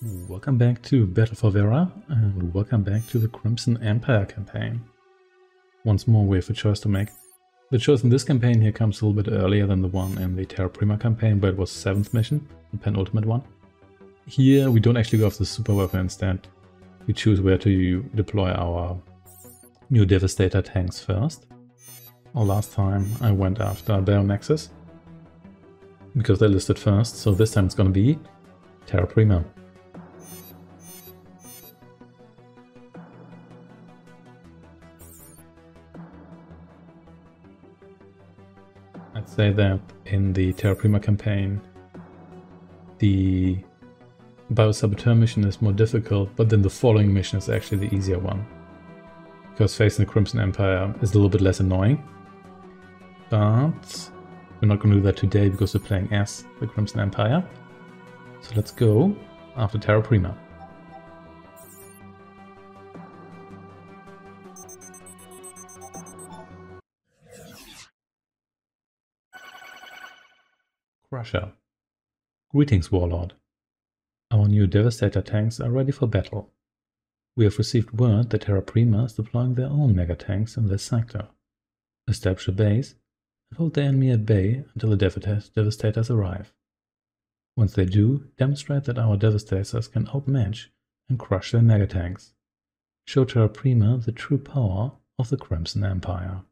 Welcome back to Battle for Vera, and welcome back to the Crimson Empire campaign. Once more we have a choice to make. The choice in this campaign here comes a little bit earlier than the one in the Terra Prima campaign, but it was 7th mission, the penultimate one. Here we don't actually go for the super weapon instead. We choose where to deploy our new Devastator tanks first. Or last time I went after BioNexus, because they listed first, so this time it's gonna be Terra Prima. I'd say that in the Terra Prima campaign, the Biosaboteur mission is more difficult, but then the following mission is actually the easier one. Because facing the Crimson Empire is a little bit less annoying. But we're not going to do that today because we're playing as the Crimson Empire. So let's go after Terra Prima. Crusher. Greetings, Warlord. Our new Devastator tanks are ready for battle. We have received word that Terra Prima is deploying their own mega tanks in this sector. Establish a base and hold the enemy at bay until the Devastators arrive. Once they do, demonstrate that our Devastators can outmatch and crush their mega tanks. Show Terra Prima the true power of the Crimson Empire.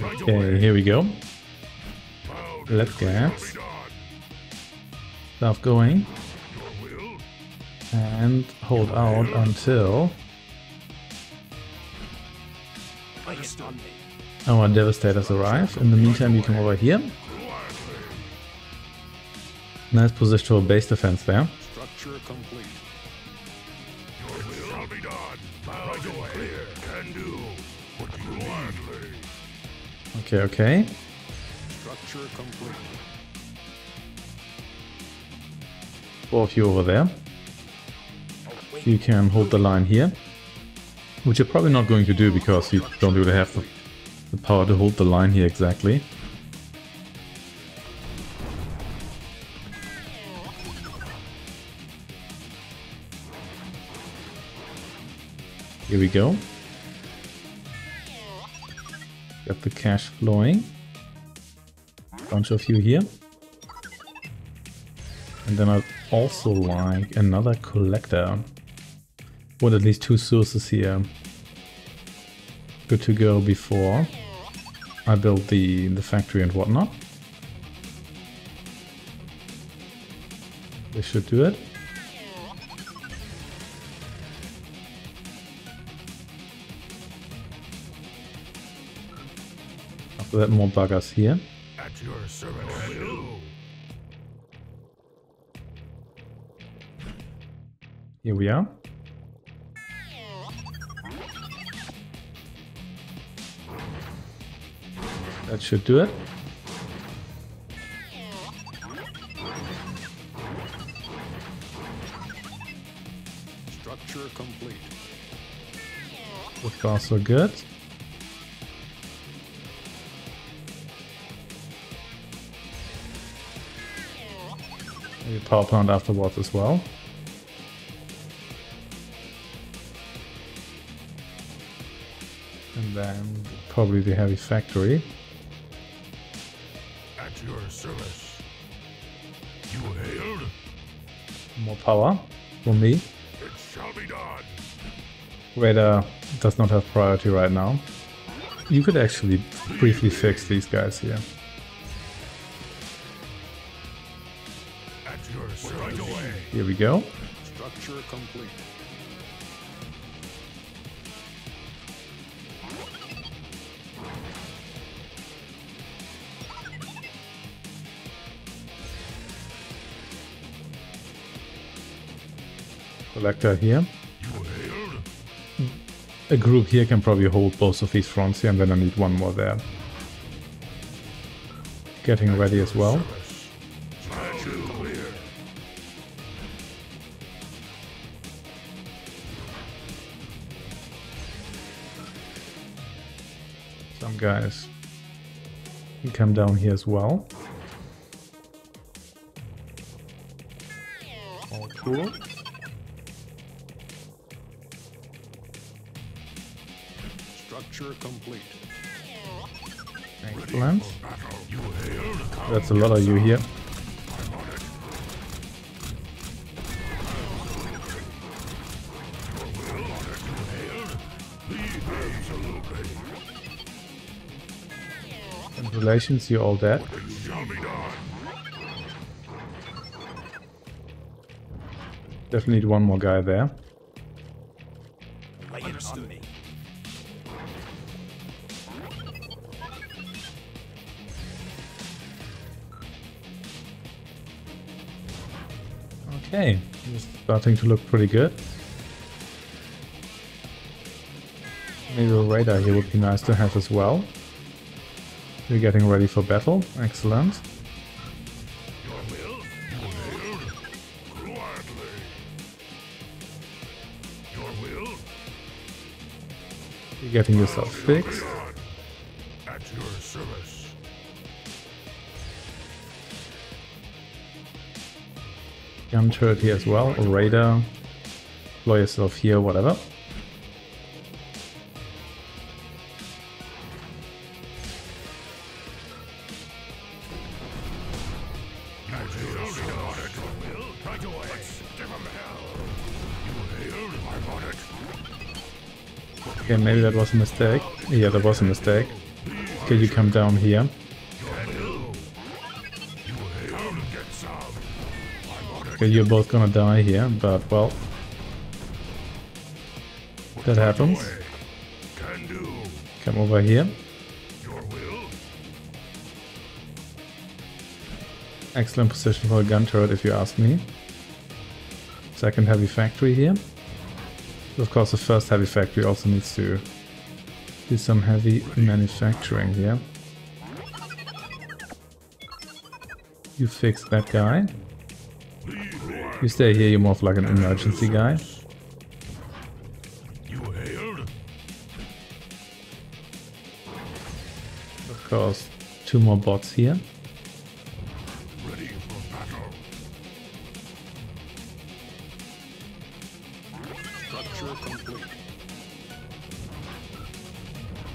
Okay, here we go. Let's get stuff going and hold out until our devastators arrive. In the meantime, you come over here. Nice position for base defense there. Structure complete. Okay, okay. Structure complete. Four of you over there. You can hold the line here. Which you're probably not going to do because you don't really have the, the power to hold the line here exactly. Here we go. The cash flowing. Bunch of you here. And then I'd also like another collector. With at least two sources here. Good to go before I build the, the factory and whatnot. They should do it. That more buggers here. At your service. Here we are. That should do it. Structure complete. So far so good. Power plant afterwards as well. And then probably the heavy factory. At your service. You hailed? More power for me. It shall be done. Radar does not have priority right now. You could actually briefly fix these guys here. Here we go. Structure complete. Collector here. A group here can probably hold both of these fronts here and then I need one more there. Getting ready as well. come down here as well. All cool. Structure complete. Excellent. That's a lot of you here. Congratulations, you're all dead. Shall be done. Definitely need one more guy there. Lay it on me. Okay, it's starting to look pretty good. Maybe a radar here would be nice to have as well. We're getting ready for battle. Excellent. You're getting yourself fixed. Gun turret here as well. A radar. Deploy yourself here, whatever. Okay, maybe that was a mistake. Yeah, that was a mistake. Okay, you come down here. Okay, you're both gonna die here, but well. That happens. Come over here. Excellent position for a gun turret if you ask me. Second heavy factory here. Of course the first heavy factory also needs to do some heavy manufacturing here. You fix that guy. You stay here, you're more of like an emergency guy. Of course, two more bots here.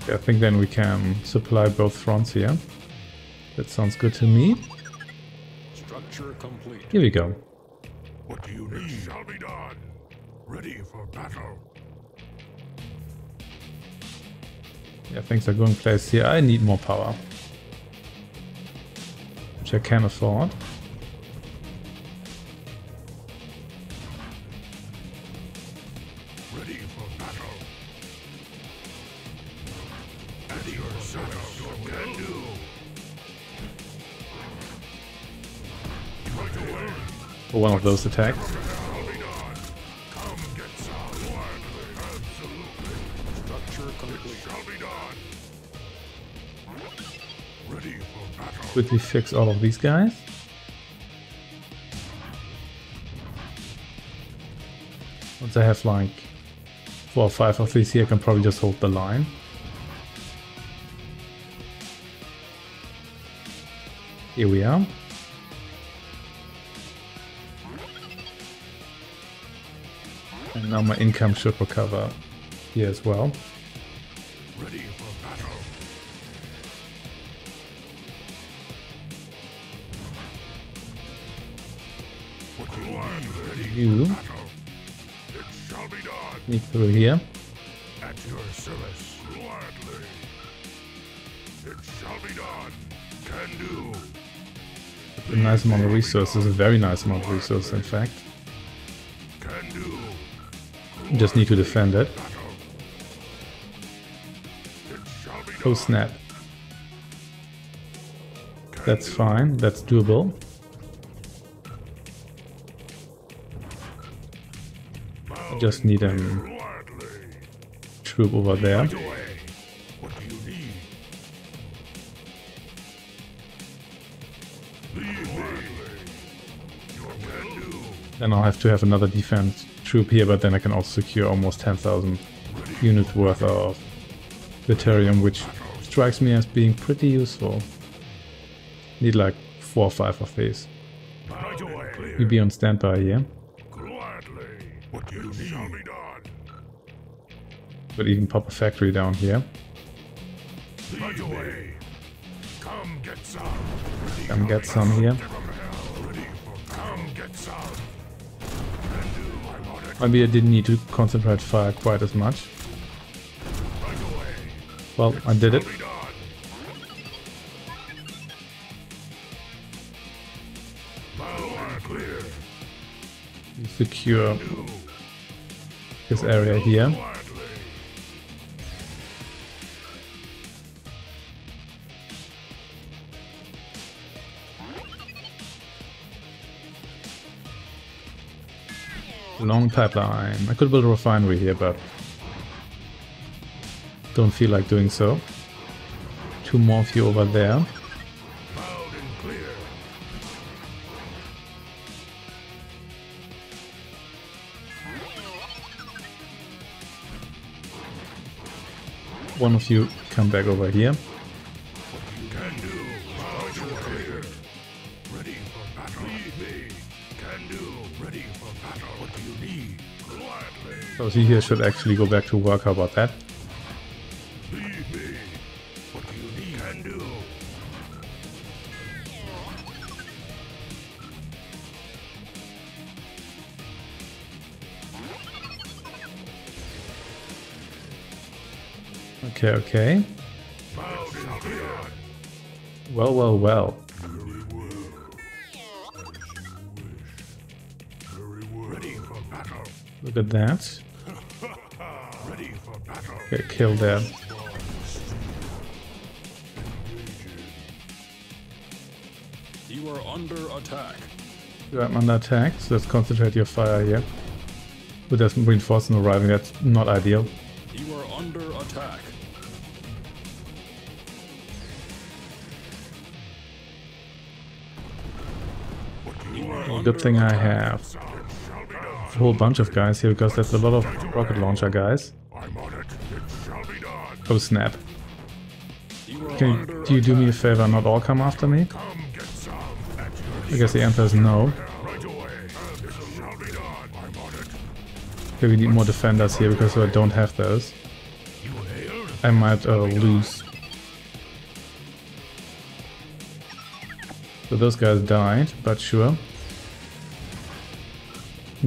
I think then we can supply both fronts here. That sounds good to me. Structure complete. Here we go. What do you need? It shall be done. Ready for battle. Yeah, things are going place here. I need more power. Which I can afford. Ready for battle. Quickly fix all of these guys. Once I have like four or five of these here, I can probably just hold the line. Here we are. Now my income should recover here as well. Ready for battle. You want? Ready You. It shall be done. sneak through here. At your service. Gladly. It shall be done. Can do. A nice amount of resources, a very nice amount of resources in fact. Just need to defend it. Oh snap. That's fine, that's doable. I just need a troop over there. Then I'll have to have another defense troop here, but then I can also secure almost 10,000 units worth of Veritium, which strikes me as being pretty useful. Need like 4 or 5 of these. You be on standby here. Could even pop a factory down here. Come get some. Here. Come get some. Maybe I didn't need to concentrate fire quite as much. Well, I did it. Secure this area here. Long pipeline. I could build a refinery here, but don't feel like doing so. Two more of you over there. One of you come back over here. Ready for battle. Can do. Ready for battle. What do you need? Quietly. So he here should actually go back to work. How about that? Lead me. What do you need? Can do. Okay, okay. Well, well, well. Look at that. Ready for battle. Okay, kill there. You are under attack. You are under attack, so let's concentrate your fire here. With this reinforcement arriving, that's not ideal. You are under attack. You are Well, under good thing I have Shall be done. A whole bunch of guys here, because there's a lot of rocket launcher guys. Oh snap. Can under do you do me a favor, not all come after me? I guess the answer is no. Okay, we need more defenders here, because I don't have those, I might uh, lose. So those guys died, but sure.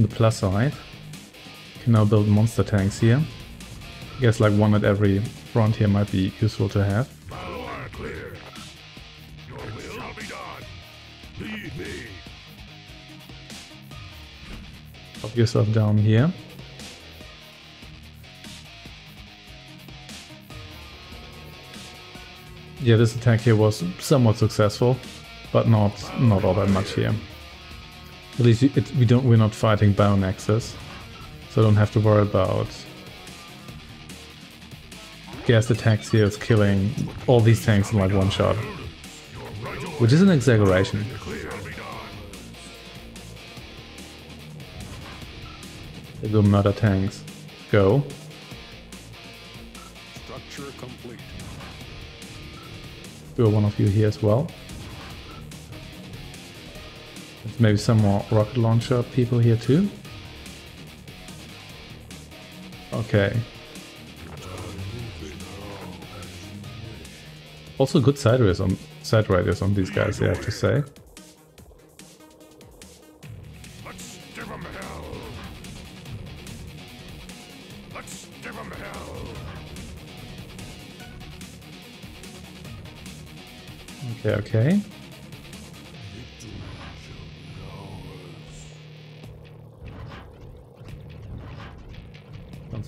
The plus side, can now build monster tanks here. I guess like one at every front here might be useful to have. Pop yourself down here. Yeah, this attack here was somewhat successful, but not not all that much here. At least it, we don't we're not fighting Bionexus, so I don't have to worry about gas attacks here is killing all these tanks in like one shot, which is an exaggeration. They go murder tanks. Go. Structure complete. Do one of you here as well. Maybe some more rocket launcher people here too. Okay. Also good side raiders on side raiders on these guys, I have to say. Let's give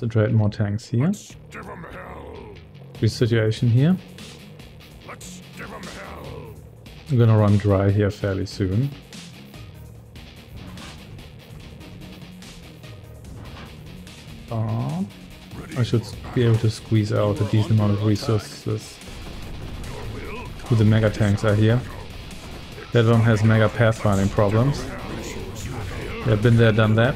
Concentrate more tanks here. Let's give 'em hell. Good situation here. Let's give 'em hell. I'm gonna run dry here fairly soon. Uh, I should be able to squeeze out a decent amount of resources who the mega tanks are here. That one has mega pathfinding problems. Yeah, been there, done that.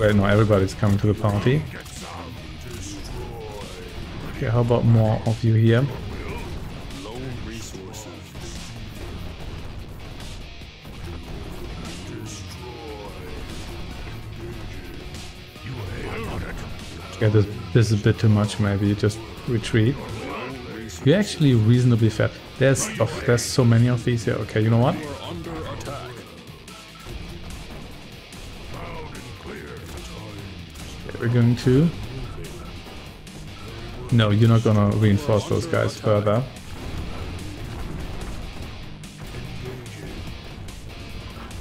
Wait, not everybody's coming to the party. Okay, how about more of you here? Yeah, this, this is a bit too much maybe, just retreat. You're actually reasonably fat. There's oh, there's so many of these here. Okay, you know what? Going to... No, you're not gonna reinforce those guys further.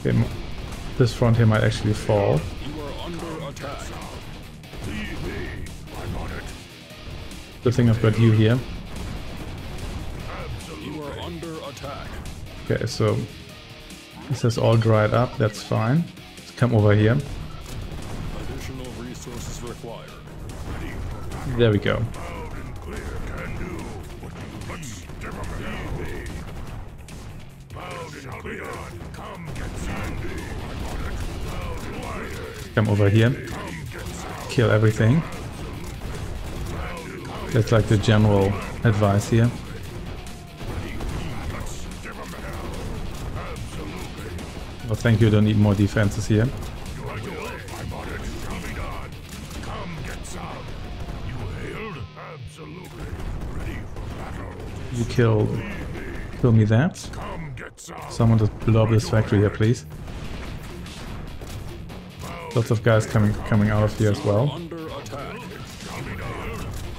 Okay, this front here might actually fall. Good thing I've got you here. Okay, so this is all dried up, that's fine. Let's come over here. There we go. Come over here. Kill everything. That's like the general advice here. Well, thank you, don't need more defenses here. Killed... Kill me that. Someone just blow up this factory here, please. Lots of guys coming coming out of here as well.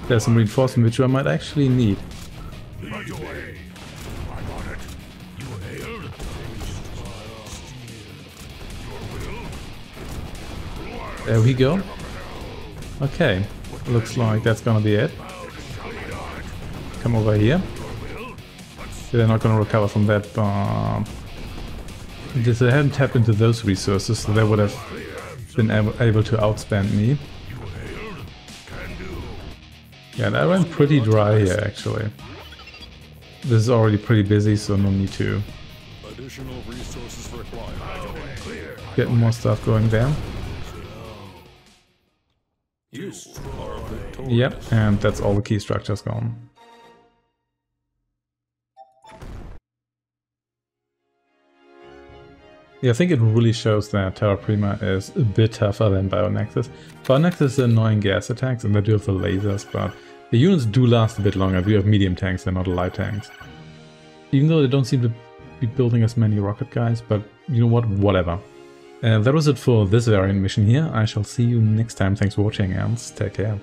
There's some reinforcement which I might actually need. There we go. Okay, looks like that's gonna be it. Come over here. They're not gonna recover from that, but if they hadn't tapped into those resources, they would have been able, to outspend me. Yeah, that went pretty dry here, actually. This is already pretty busy, so no need to Additional resources required. get more stuff going there. Yep, and that's all the key structures gone. Yeah, I think it really shows that Terra Prima is a bit tougher than Bionexus. Bionexus is annoying gas attacks and they do have the lasers, but the units do last a bit longer. We have medium tanks, they're not light tanks. Even though they don't seem to be building as many rocket guys, but you know what, whatever. Uh, that was it for this variant mission here. I shall see you next time. Thanks for watching and take care.